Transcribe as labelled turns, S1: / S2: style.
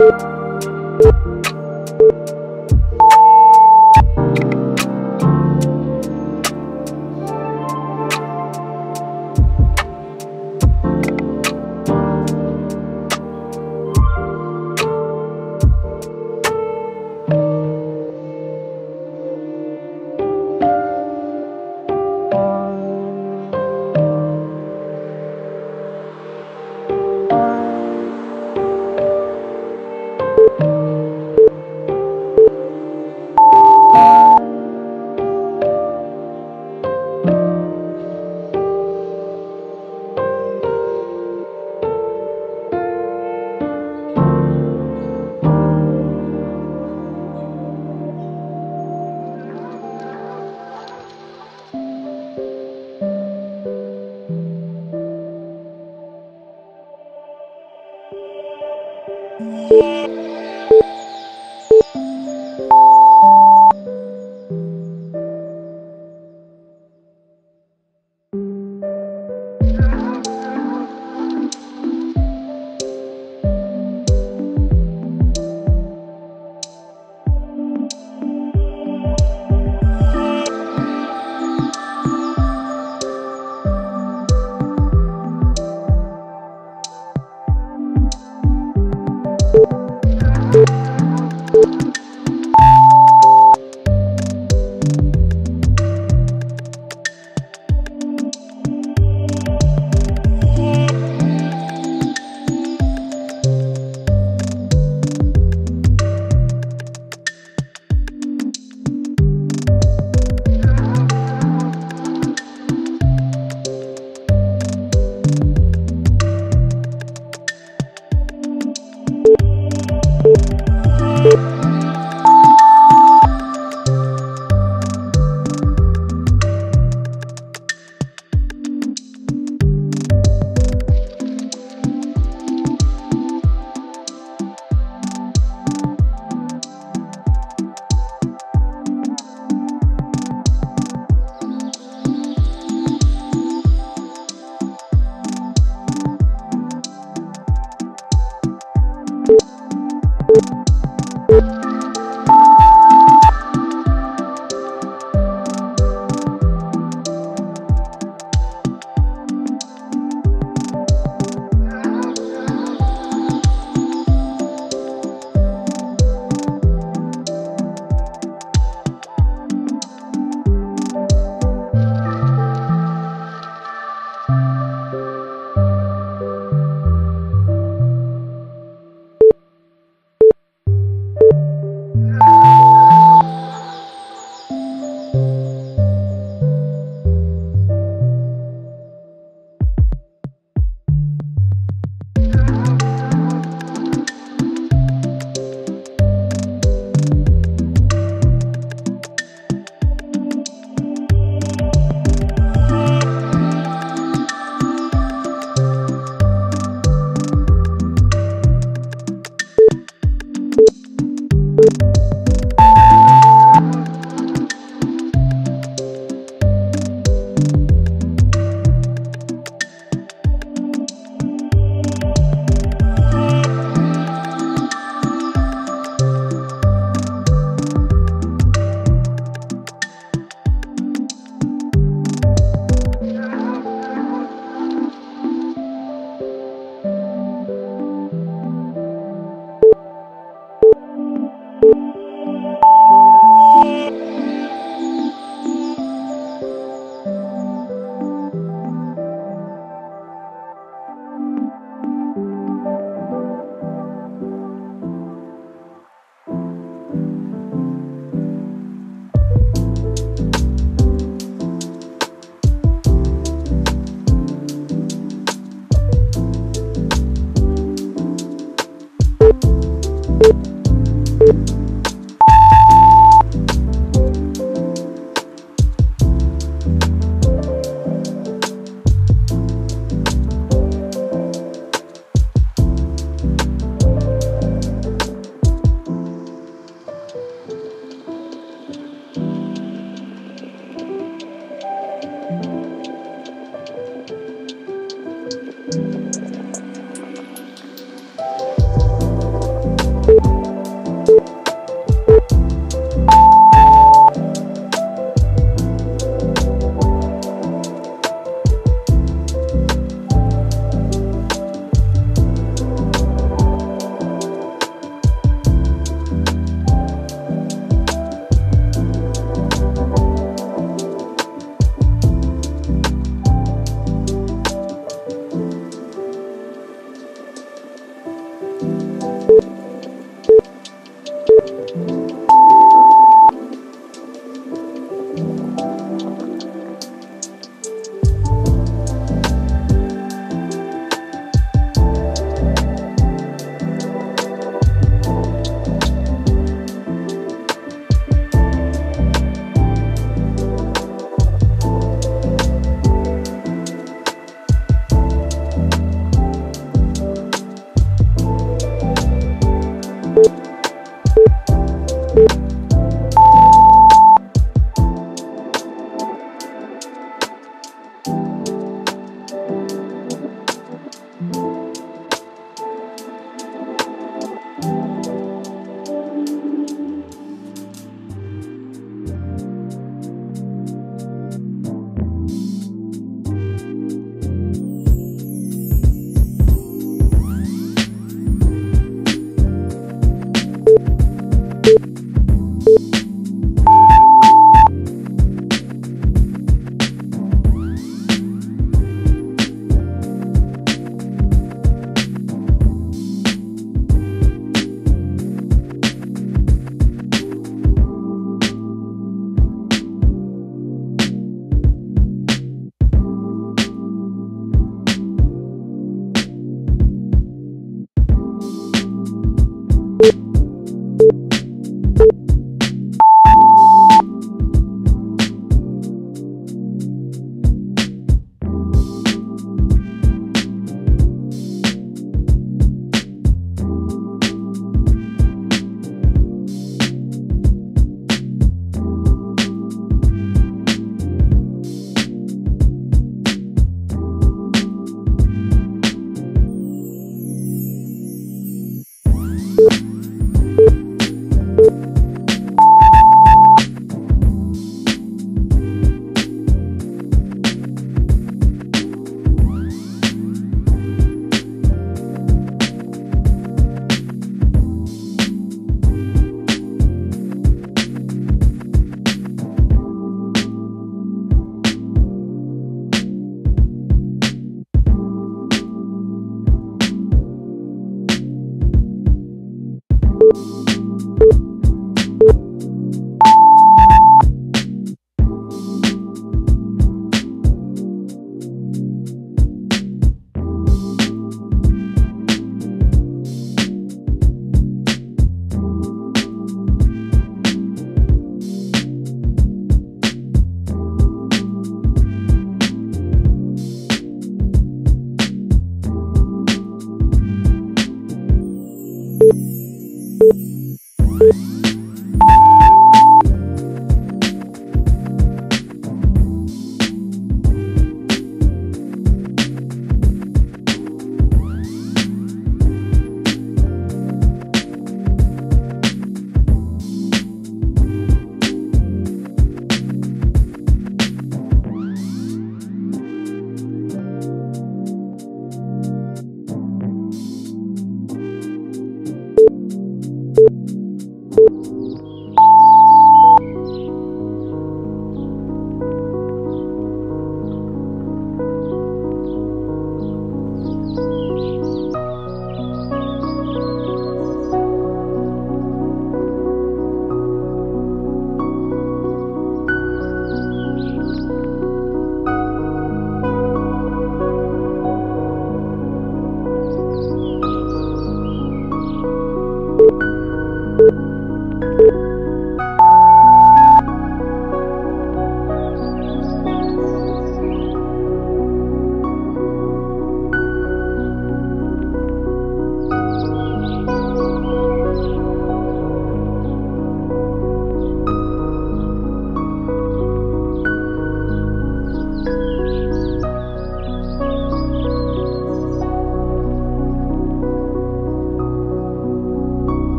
S1: you